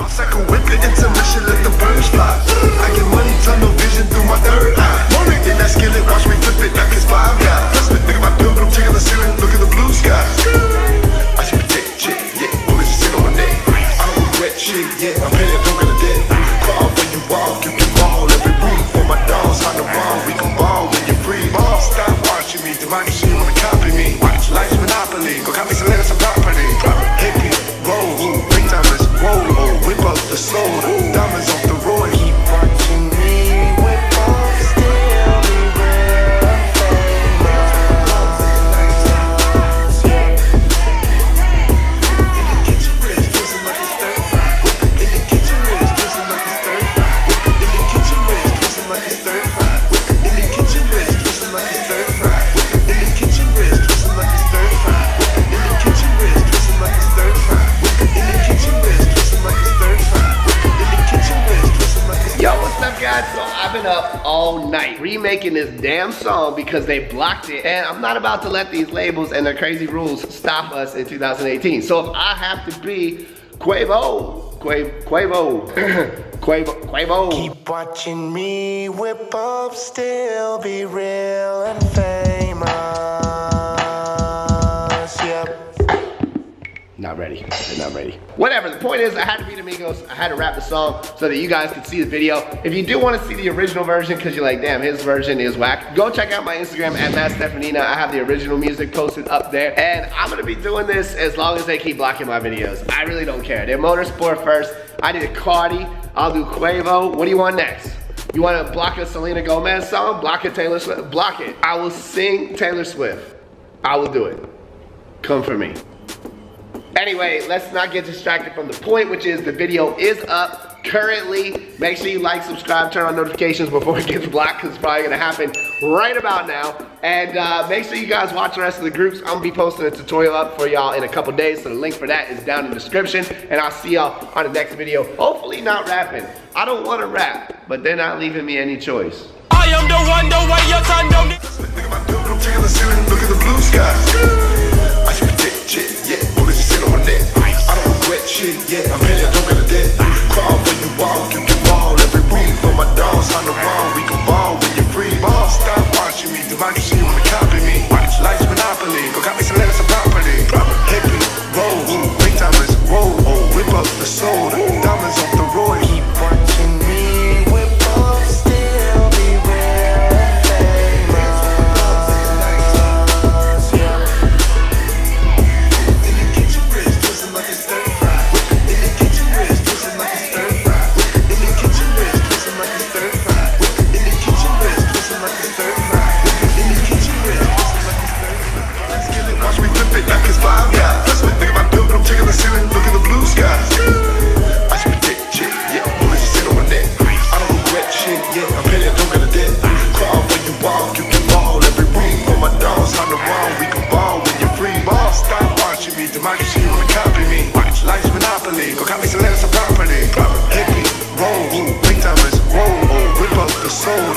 I'll cycle whip it, intermission, let the birds fly. I get money, tunnel vision through my third eye. In that skillet, watch me flip it like it's five guys. Think about bill, but I'm checking the ceiling, look at the blue sky. I should protect shit, yeah. Bullets sit on my neck. I don't regret shit, yeah. I'm paying, get a debt. Crawl when you walk, you can ball every week. For my dogs on the wall, we can ball when you're free. Ball, stop watching me, democracy you wanna copy me. Watch life's monopoly, go copy some letters, some whip all night remaking this damn song because they blocked it and I'm not about to let these labels and their crazy rules stop us in 2018. So if I have to be Quavo, Quavo, Quavo, Quavo. Keep watching me whip up, still be real and famous. Not ready. They're not ready. Whatever. The point is, I had to be Migos. I had to rap the song so that you guys could see the video. If you do want to see the original version, because you're like, damn, his version is whack, go check out my Instagram at Matt Steffanina. I have the original music posted up there. And I'm gonna be doing this as long as they keep blocking my videos. I really don't care. They're motorsport first. I did Cardi. I'll do Quavo. What do you want next? You want to block a Selena Gomez song? Block a Taylor Swift? Block it. I will sing Taylor Swift. I will do it. Come for me. Anyway, let's not get distracted from the point, which is the video is up currently. Make sure you like, subscribe, turn on notifications before it gets blocked, because it's probably gonna happen right about now. And uh, make sure you guys watch the rest of the groups. I'm gonna be posting a tutorial up for y'all in a couple days, so the link for that is down in the description. And I'll see y'all on the next video. Hopefully not rapping. I don't wanna rap, but they're not leaving me any choice. I am the one, the way your son don't Think about doing, I'm checking the ceiling, look at the blue sky. I should protect shit, yeah. I shit, yeah. I'm paying, don't get a debt.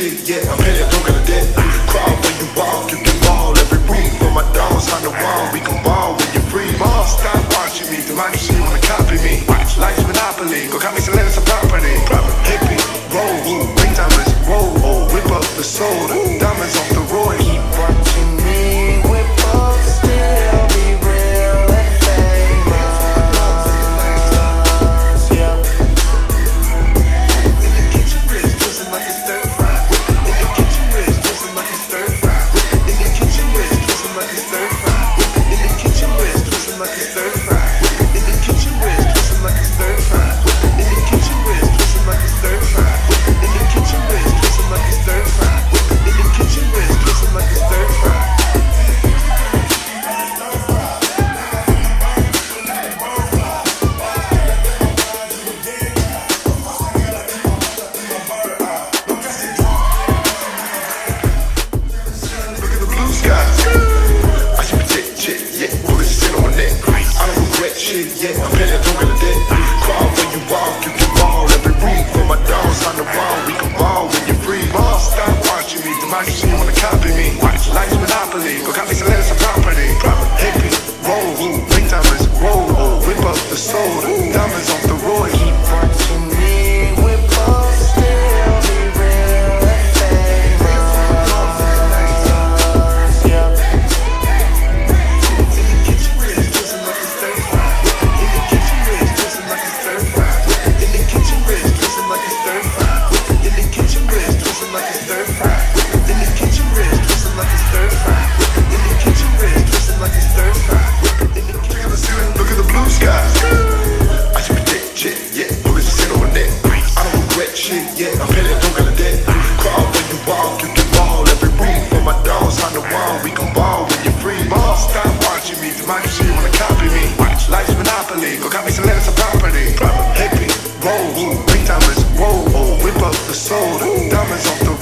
shit. I'm in the soul, diamonds on come and copy me. Life's monopoly. Go copy some letters of property. Hippie, roll, pink diamonds, roll. Whip up the soul, diamonds off the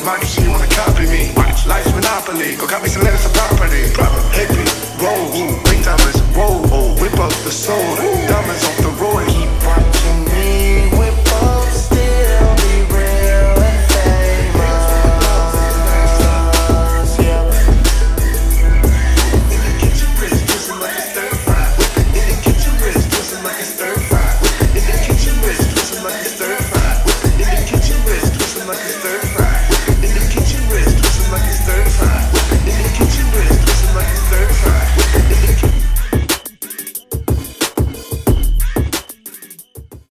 You might she wanna copy me. Watch life's monopoly. Go copy some letters of property.